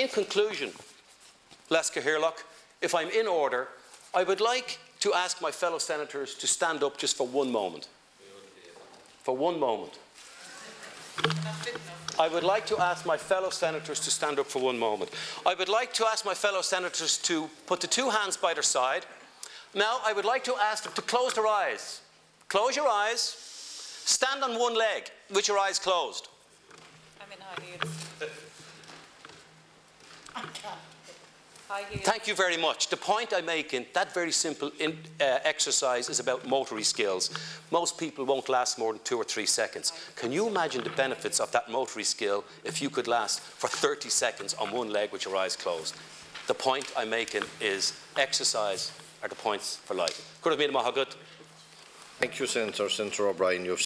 in conclusion, Leas-Chathaoirleach, if I'm in order, I would like to ask my fellow senators to stand up just for one moment. For one moment. I would like to ask my fellow senators to stand up for one moment. I would like to ask my fellow senators to put the two hands by their side. Now, I would like to ask them to close their eyes. Close your eyes. Stand on one leg with your eyes closed. I'm in high. High heels. Thank you very much. The point I make in that very simple in, uh, exercise is about motory skills. Most people won't last more than two or three seconds. Can you imagine the benefits of that motory skill if you could last for 30 seconds on one leg with your eyes closed? The point I'm making is exercise are the points for life. Could have been a good. Thank you, Senator. Senator O'Brien, you have